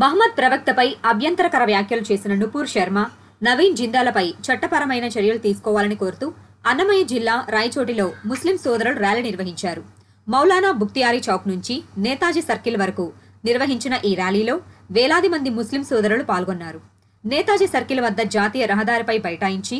మహమ్మద్ ప్రవక్తపై అభ్యంతరకర వ్యాఖ్యలు చేసిన నుపూర్ శర్మ నవీన్ జిందాలపై చట్టపరమైన చర్యలు తీసుకోవాలని కోరుతూ అన్నమయ్య జిల్లా రాయచోటిలో ముస్లిం సోదరులు ర్యాలీ నిర్వహించారు. మౌలానా బుక్తియారీ చౌక్ నుంచి నేతాజీ సర్కిల్ వరకు నిర్వహించిన ఈ ర్యాలీలో వేలాది మంది ముస్లిం సోదరులు పాల్గొన్నారు. నేతాజీ సర్కిల్ వద్ద జాతీయ రహదారిపై బైఠాయించి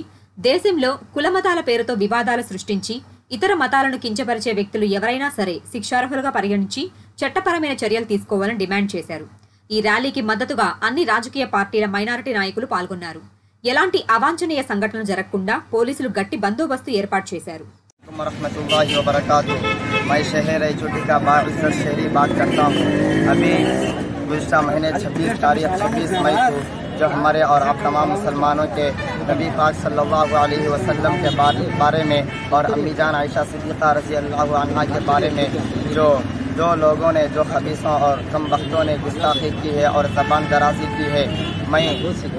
దేశంలో కులమతాల పేరుతో వివాదాలు సృష్టించి ఇతర మతాలను కించపరిచే వ్యక్తులు ఎవరైనా సరే శిక్షార్హులుగా పరిగణించి చట్టపరమైన చర్యలు తీసుకోవాలని డిమాండ్ చేశారు. ఈ ర్యాలీకి మద్దతుగా అన్ని రాజకీయ పార్టీల మైనారిటీ నాయకులు పాల్గొన్నారు ఎలాంటి అవాంఛనీయ సంఘటనలు జరగకుండా పోలీసులు గట్టి బందోబస్తు ఏర్పాటు చేశారు रहमतुल्लाहि व बरकातुहू मैं शहर चोटी का बाइज्जत शहरी बात करता हूँ अभी गुजशत महीने 26 तारीख 26 मई को जो हमारे और आप तमाम मुसलमानों के नबी पाक सल्लल्लाहु अलैहि वसल्लम के बारे बारे में और अम्मी जान आयशा सिद्दीक़ा रजी अल्लाह अन्हा के बारे में जो जो लोगों ने जो खबीसों और कम वक्तों ने गुस्ताखी की है और जबान दराजी की है मैं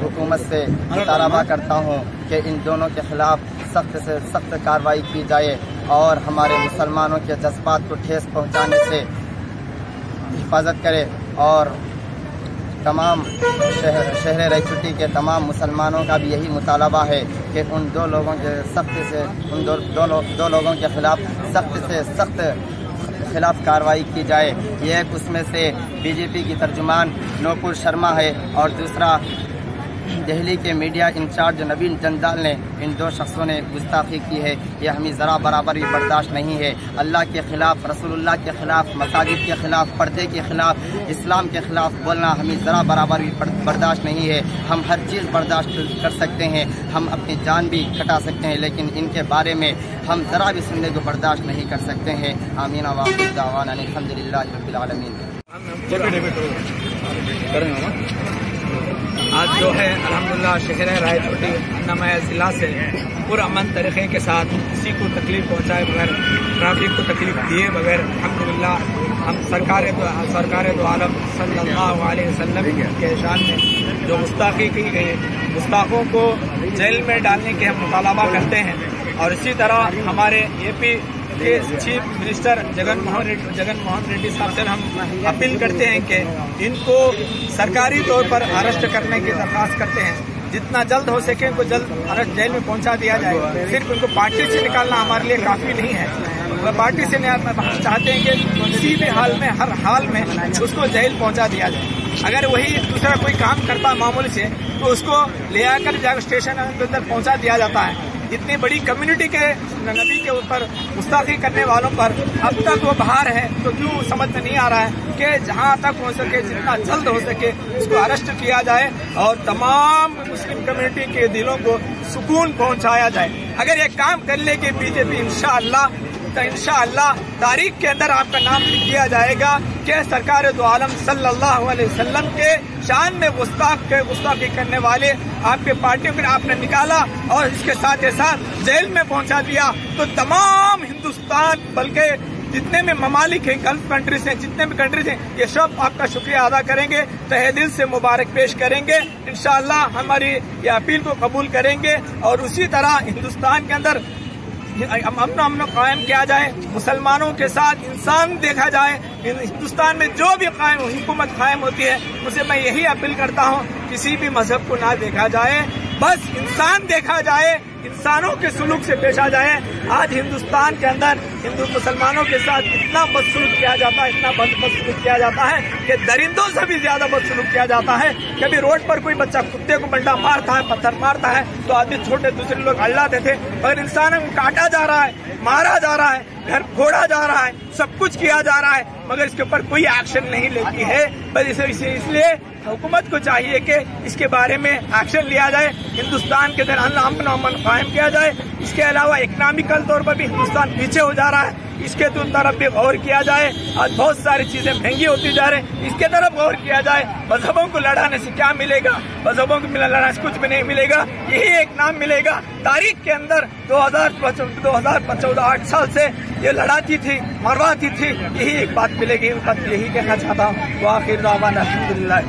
हुकूमत से मुतालबा करता हूँ कि इन दोनों के खिलाफ सख्त से सख्त कार्रवाई की जाए और हमारे मुसलमानों के जज्बात को ठेस पहुँचाने से हिफाजत करे और तमाम शहर शहर रईचुटी के तमाम मुसलमानों का भी यही मुतालबा है कि उन दो लोगों के सख्त से उन दो दो, लो, दो लोगों के खिलाफ सख्त से सख्त खिलाफ कार्रवाई की जाए। यह उसमें से बीजेपी की तर्जुमान नोपुर शर्मा है और दूसरा दिल्ली के मीडिया इंचार्ज नवीन जंजाल ने इन दो शख्सों ने गुस्ताखी की है। यह हमें ज़रा बराबर भी बर्दाश्त नहीं है। अल्लाह के ख़िलाफ़, रसूलुल्लाह के ख़िलाफ़, मसाजिद के ख़िलाफ़, पर्दे के ख़िलाफ़, इस्लाम के ख़िलाफ़ बोलना हमें ज़रा बराबर भी बर्दाश्त नहीं है। हम हर चीज़ बर्दाश्त कर सकते हैं। हम अपनी जान भी कटा सकते हैं, लेकिन इनके बारे में हम ज़रा भी सुनने को बर्दाश्त नहीं कर सकते हैं। आमीना। रबीआलमीन आज जो है अलहमदिल्ला शहर रायचोटी अन्नमय ज़िला से पुरअमन तरीक़े के साथ किसी को तकलीफ़ पहुँचाए बगैर, ट्रैफ़िक को तकलीफ़ दिए बगैर अलहमदिल्ला हम सरकार तो सरकार तो आलम वसल्लम के शान में जो गुस्ताखी की गई गुस्ताखों को जेल में डालने के हम मुतालबा करते हैं। और इसी तरह हमारे ए पी के चीफ मिनिस्टर जगन मोहन रेड्डी जगन मोहन रेड्डी साहब से हम अपील करते हैं कि इनको सरकारी तौर पर अरेस्ट करने की दरख्वास्त करते हैं। जितना जल्द हो सके उनको जल्द अरेस्ट जेल में पहुँचा दिया जाए। सिर्फ़ उनको पार्टी से निकालना हमारे लिए काफ़ी नहीं है। वह पार्टी से चाहते हैं कि किसी भी हाल में, हर हाल में उसको जेल पहुँचा दिया जाए। अगर वही दूसरा कोई काम करता मामूली से तो उसको ले आकर स्टेशन के अंदर पहुँचा दिया जाता है। इतनी बड़ी कम्युनिटी के नबी के ऊपर गुस्ताखी करने वालों पर अब तक वो बाहर है तो क्यों समझ में नहीं आ रहा है कि जहाँ तक हो सके, जितना जल्द हो सके उसको अरेस्ट किया जाए और तमाम मुस्लिम कम्युनिटी के दिलों को सुकून पहुँचाया जाए। अगर ये काम कर लेगी बीजेपी इंशाअल्लाह इंशाअल्लाह तारीख के अंदर आपका नाम लिख दिया जाएगा कि सरकार दो आलम सल्लल्लाहु अलैहि वसल्लम के शान में गुस्ताख के गुस्ताखी करने वाले आपके पार्टियों को आपने निकाला और इसके साथ ही साथ जेल में पहुँचा दिया। तो तमाम हिंदुस्तान बल्कि जितने भी ममालिक हैं गल्फ कंट्रीज़ हैं, जितने भी कंट्रीज़ हैं, ये सब आपका शुक्रिया अदा करेंगे। तहे दिल से मुबारक पेश करेंगे। इंशाल्लाह हमारी ये अपील को कबूल करेंगे और उसी तरह हिंदुस्तान के अंदर अमन अमन कायम किया जाए, मुसलमानों के साथ इंसान देखा जाए हिंदुस्तान में जो भी हुकूमत कायम होती है, उसे मैं यही अपील करता हूँ, किसी भी मज़हब को ना देखा जाए, बस इंसान देखा जाए इंसानों के सुलूक से पेशा जाए। आज हिंदुस्तान के अंदर हिंदू मुसलमानों के साथ इतना बदसलूक किया जाता है, इतना बदसलूक किया जाता है कि दरिंदों से भी ज़्यादा बदसलूक किया जाता है। कभी रोड पर कोई बच्चा कुत्ते को बंडा मारता है, पत्थर मारता है तो आदमी छोटे दूसरे लोग अल्लाते थे, मगर इंसान काटा जा रहा है, मारा जा रहा है। घर फोड़ा जा रहा है, सब कुछ किया जा रहा है, मगर इसके ऊपर कोई एक्शन नहीं लेती है। बस इसे इसलिए हुकूमत को चाहिए कि इसके बारे में एक्शन लिया जाए, हिंदुस्तान के दौरान अमन अमन कायम किया जाए। इसके अलावा इकोनॉमिकल तौर पर भी हिंदुस्तान पीछे हो जा रहा है। इसके तो तरफ़ भी गौर किया जाए, आज बहुत सारी चीज़ें महँगी होती जा रही इसके तरफ़ गौर किया जाए, मजहबों को लड़ाने से क्या मिलेगा? मजहबों को लड़ाने से कुछ भी नहीं मिलेगा। यही एक नाम मिलेगा। तारीख के अंदर दो हज़ार दो आठ साल से ये लड़ाती थी, मरवाती थी। यही एक बात मिलेगी यही कहना चाहता हूँ। वो आखिर अलहमदिल्ला